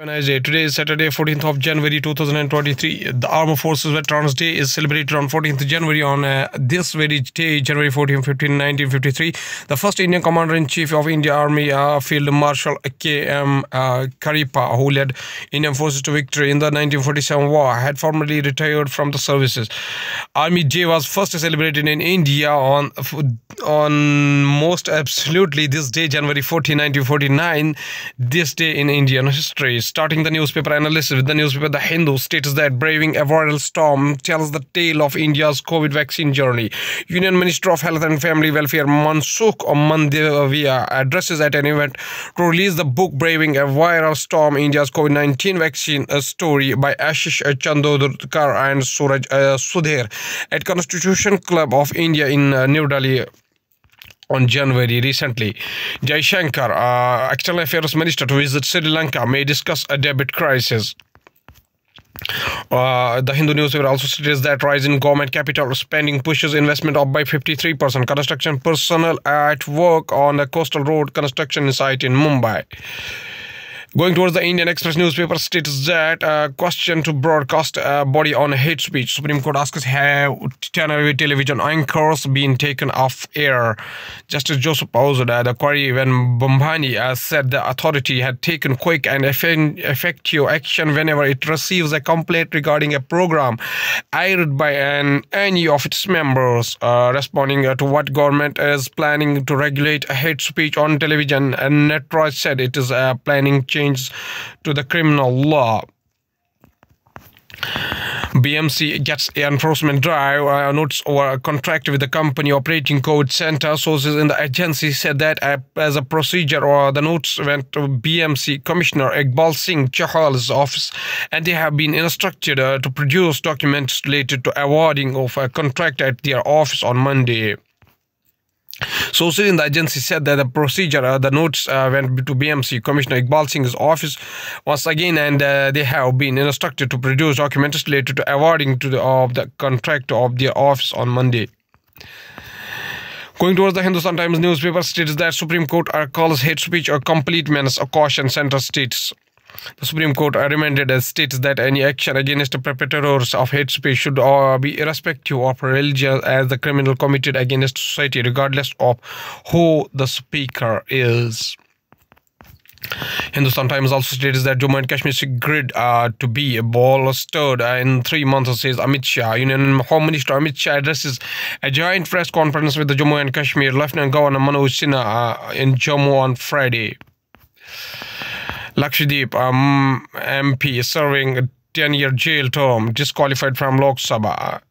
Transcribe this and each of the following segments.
Today is Saturday, 14th of January 2023. The Armed Forces Veterans Day is celebrated on 14th January. On uh, this very day, January 14, 15, 1953, the first Indian Commander in Chief of India Army, uh, Field Marshal K.M. Uh, Cariappa, who led Indian forces to victory in the 1947 war, had formally retired from the services. Army Day was first celebrated in India on on most absolutely this day, January 14, 1949. This day in Indian history starting the newspaper analysis with the newspaper The Hindu states that braving a viral storm tells the tale of India's COVID vaccine journey. Union Minister of Health and Family Welfare Mansukh Mandavia addresses at an event to release the book Braving a Viral Storm India's COVID-19 Vaccine a Story by Ashish Chandorkar and Suraj uh, Sudhir at Constitution Club of India in uh, New Delhi on January recently. Jaishankar, uh, External Affairs Minister to visit Sri Lanka, may discuss a debt crisis. Uh, the Hindu newspaper also states that rise in government capital spending pushes investment up by 53%. Construction personnel at work on a coastal road construction site in Mumbai. Going towards the Indian Express newspaper states that uh, question to broadcast uh, body on hate speech. Supreme Court asks have television anchors been taken off air? Justice Joseph posed uh, the query when Bhambhani uh, said the authority had taken quick and effective action whenever it receives a complaint regarding a program aired by an, any of its members. Uh, responding uh, to what government is planning to regulate hate speech on television, and Nataraj said it is planning change change to the criminal law. BMC gets enforcement drive uh, notes or contract with the company operating code center. Sources in the agency said that uh, as a procedure, or the notes went to BMC Commissioner Iqbal Singh Chahal's office, and they have been instructed uh, to produce documents related to awarding of a contract at their office on Monday. Sources in the agency said that the procedure, uh, the notes uh, went to BMC Commissioner Iqbal Singh's office once again, and uh, they have been instructed to produce documents related to awarding to the, of the contract of their office on Monday. Going towards the Hindustan Times newspaper states that Supreme Court calls hate speech a complete menace, a caution center states. The Supreme Court remanded and states that any action against the perpetrators of hate speech should uh, be irrespective of religion as the criminal committed against society regardless of who the speaker is. Hindustan Times also states that Jammu and Kashmir's grid uh, to be bolstered in three months, says Amit Shah. Union Home Minister Amit Shah addresses a joint press conference with the Jammu and Kashmir Lieutenant Governor Manoj Sinha uh, in Jammu on Friday. Lakshadweep um, MP serving a 10-year jail term, disqualified from Lok Sabha.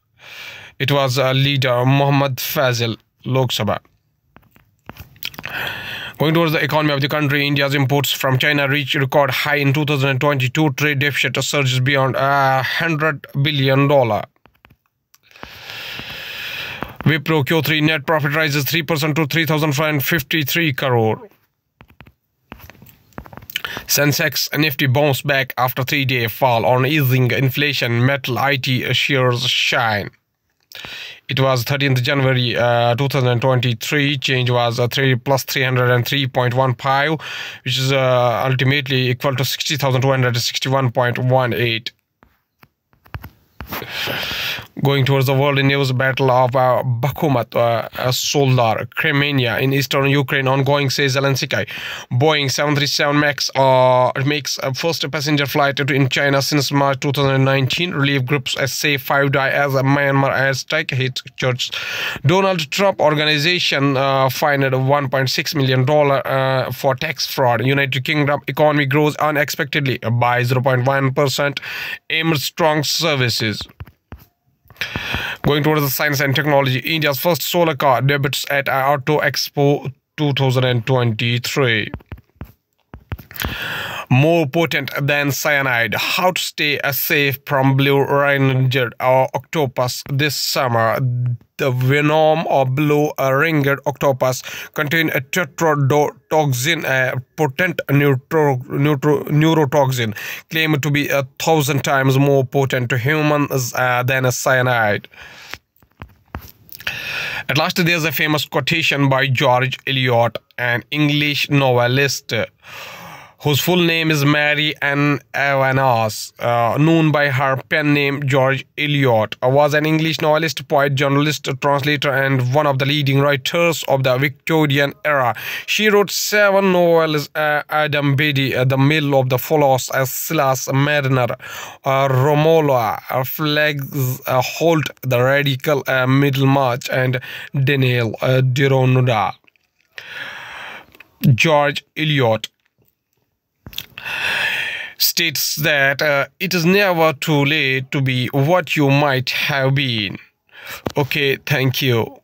It was a leader Muhammad Fazil, Lok Sabha. Going towards the economy of the country, India's imports from China reached record high in 2022. Trade deficit surges beyond a hundred billion dollar. Wipro Q3 net profit rises 3% to 3,553 crore. Sensex Nifty bounced back after three-day fall on easing inflation. Metal IT shares shine. It was 13th January uh, 2023. Change was uh, 3 plus 303.15, which is uh, ultimately equal to 60,261.18 going towards the world in news battle of uh, Bakhmut, uh, Soledar, Crimea in eastern Ukraine ongoing, says Zelensky. Boeing 737 MAX uh, makes a first passenger flight in China since March 2019. Relief groups say five die as a Myanmar airstrike hit church. Donald Trump organization uh, fined $1.6 million uh, for tax fraud. United Kingdom economy grows unexpectedly by 0.1% amid strong services. Going towards the science and technology, India's first solar car debuts at Auto Expo 2023 more potent than cyanide. How to stay safe from blue ringed octopus this summer. The venom of blue ringed octopus contain a tetrodotoxin, a potent neutro, neutro, neurotoxin, claimed to be a thousand times more potent to humans uh, than a cyanide. At last, there's a famous quotation by George Eliot, an English novelist whose full name is Mary Ann Evans, uh, known by her pen name George Eliot, uh, was an English novelist, poet, journalist, translator, and one of the leading writers of the Victorian era. She wrote seven novels uh, Adam Bede, uh, The Mill of the Floss, uh, Silas Marner, uh, Romola, uh, Felix uh, Holt, The Radical uh, Middlemarch, and Daniel uh. George Eliot states that uh, it is never too late to be what you might have been. Okay, thank you.